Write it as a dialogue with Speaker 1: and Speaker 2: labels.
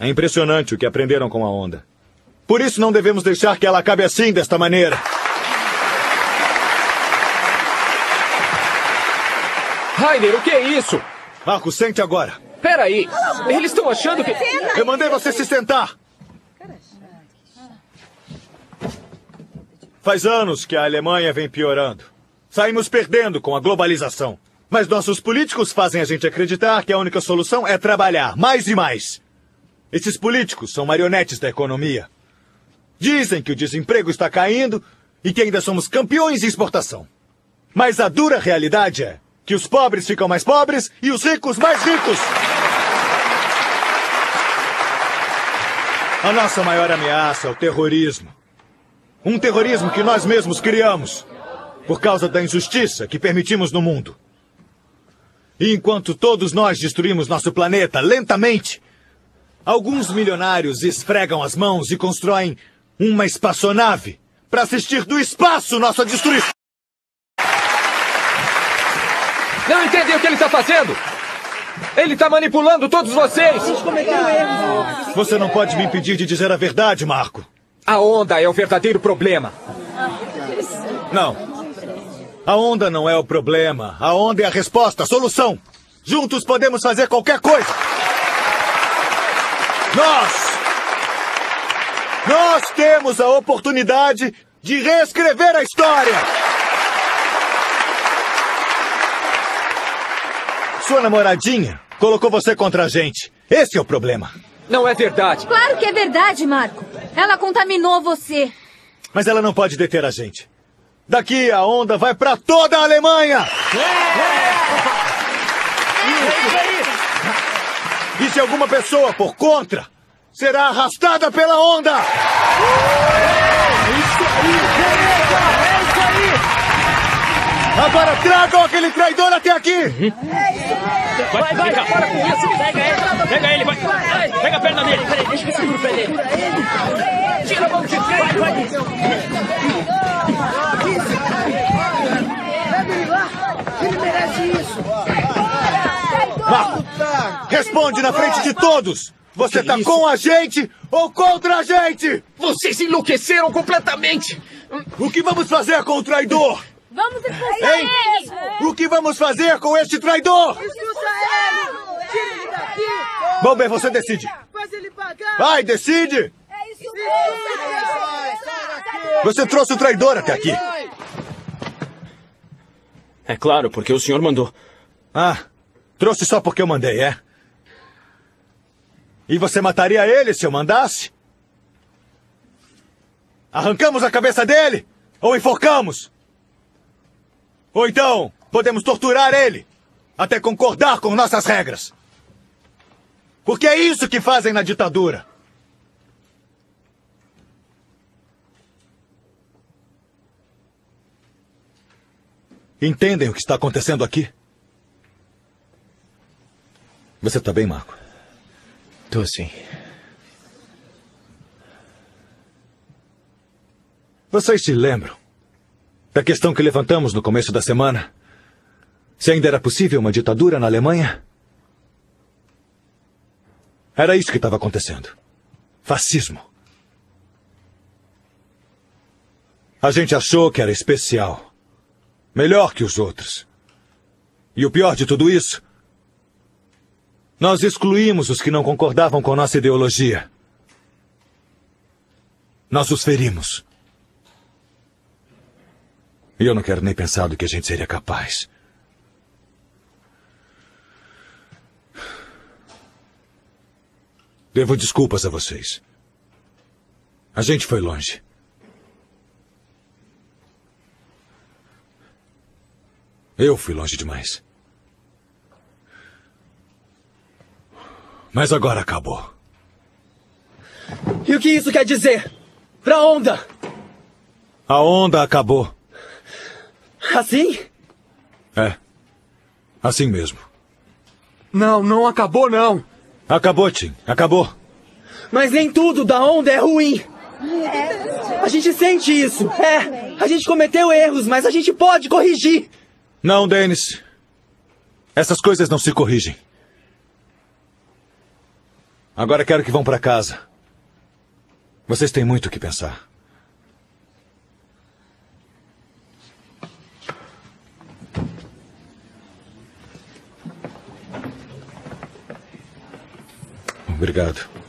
Speaker 1: É impressionante o que aprenderam com a onda. Por isso não devemos deixar que ela acabe assim, desta maneira.
Speaker 2: Rainer, o que é isso?
Speaker 1: Marco, sente agora.
Speaker 2: Peraí. Eles estão achando que.
Speaker 1: Eu mandei você se sentar. Faz anos que a Alemanha vem piorando. Saímos perdendo com a globalização. Mas nossos políticos fazem a gente acreditar que a única solução é trabalhar mais e mais. Esses políticos são marionetes da economia. Dizem que o desemprego está caindo e que ainda somos campeões em exportação. Mas a dura realidade é que os pobres ficam mais pobres e os ricos mais ricos. A nossa maior ameaça é o terrorismo. Um terrorismo que nós mesmos criamos por causa da injustiça que permitimos no mundo. E enquanto todos nós destruímos nosso planeta lentamente, alguns milionários esfregam as mãos e constroem uma espaçonave para assistir do espaço nossa destruição.
Speaker 2: Não entendi o que ele está fazendo! Ele está manipulando todos vocês!
Speaker 1: Você não pode me impedir de dizer a verdade, Marco.
Speaker 2: A onda é o verdadeiro problema.
Speaker 1: Não. A onda não é o problema. A onda é a resposta, a solução. Juntos podemos fazer qualquer coisa. Nós! Nós temos a oportunidade de reescrever a história! Sua namoradinha colocou você contra a gente. Esse é o problema.
Speaker 2: Não é verdade.
Speaker 3: Claro que é verdade, Marco. Ela contaminou você.
Speaker 1: Mas ela não pode deter a gente. Daqui a onda vai para toda a Alemanha! E se alguma pessoa for contra, será arrastada pela onda!
Speaker 4: Isso aí! É isso
Speaker 1: aí! Agora tragam aquele traidor até aqui!
Speaker 5: Vai, vai, vai, para com isso! Pega ele! Pega ele, vai! Pega a perna dele! Deixa que seguro o pé dele! Tira a mão de vai,
Speaker 1: responde na frente de todos! Você tá com a gente ou contra a gente?
Speaker 2: Vocês enlouqueceram completamente!
Speaker 1: O que vamos fazer com o traidor?
Speaker 3: Vamos expulsar
Speaker 1: Hein?
Speaker 3: ele!
Speaker 1: O que vamos fazer com este traidor?
Speaker 4: Expulsa ele! Tira ele daqui!
Speaker 1: Bom, bem, você decide.
Speaker 4: Faz ele pagar!
Speaker 1: Vai, decide!
Speaker 4: É isso mesmo!
Speaker 1: Você trouxe o traidor até aqui.
Speaker 5: É claro, porque o senhor mandou.
Speaker 1: Ah, trouxe só porque eu mandei, é? E você mataria ele se eu mandasse? Arrancamos a cabeça dele? Ou enforcamos? Ou então, podemos torturar ele até concordar com nossas regras. Porque é isso que fazem na ditadura. Entendem o que está acontecendo aqui? Você está bem, Marco?
Speaker 5: Tô sim.
Speaker 1: Vocês se lembram da questão que levantamos no começo da semana? Se ainda era possível uma ditadura na Alemanha? Era isso que estava acontecendo. Fascismo. A gente achou que era especial. Melhor que os outros. E o pior de tudo isso? Nós excluímos os que não concordavam com nossa ideologia. Nós os ferimos. E eu não quero nem pensar do que a gente seria capaz. Devo desculpas a vocês. A gente foi longe. Eu fui longe demais. Mas agora acabou.
Speaker 6: E o que isso quer dizer? Pra onda!
Speaker 1: A onda acabou.
Speaker 6: Assim?
Speaker 1: É. Assim mesmo.
Speaker 6: Não, não acabou não.
Speaker 1: Acabou, Tim. Acabou.
Speaker 6: Mas nem tudo da onda é ruim. A gente sente isso. É, a gente cometeu erros, mas a gente pode corrigir.
Speaker 1: Não, Dennis. Essas coisas não se corrigem. Agora quero que vão para casa. Vocês têm muito o que pensar. Obrigado.